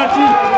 같이